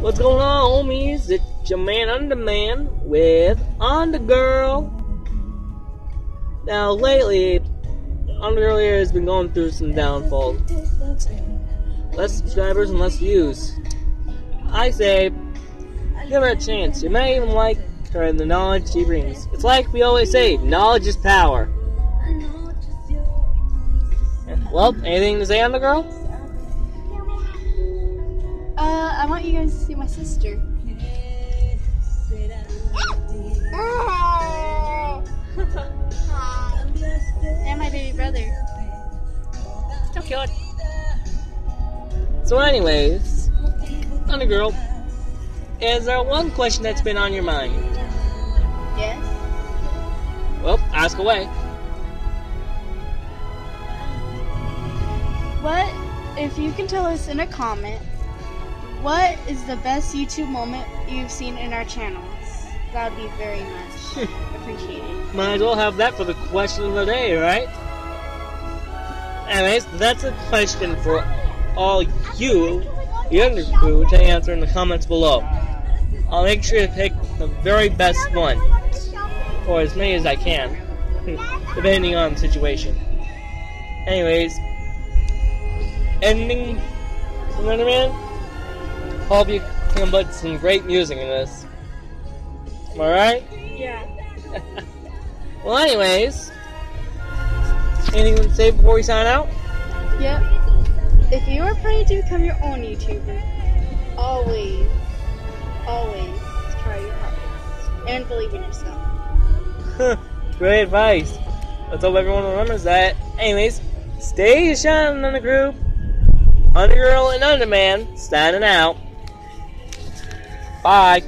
What's going on, homies? It's your man Underman with Undergirl. Now, lately, Undergirl here has been going through some downfall. Less subscribers and less views. I say, give her a chance. You may even like her and the knowledge she brings. It's like we always say, knowledge is power. Well, anything to say, Undergirl? Uh, I you guys see my sister. and my baby brother. Oh, so cute. So, anyways, honey girl, is there one question that's been on your mind? Yes? Well, ask away. What, if you can tell us in a comment, what is the best YouTube moment you've seen in our channels? That would be very much appreciated. Might as well have that for the question of the day, right? Anyways, that's a question for all you, the under crew, to answer in the comments below. I'll make sure to pick the very best one, or as many as I can, depending on the situation. Anyways, ending Underman. Hope you can put some great music in this. Am I right? Yeah. Well, anyways, anything to say before we sign out? Yep. If you are planning to become your own YouTuber, always, always try your hardest and believe in yourself. Great advice. Let's hope everyone remembers that. Anyways, stay shining in the group. Undergirl and Underman signing out. Bye.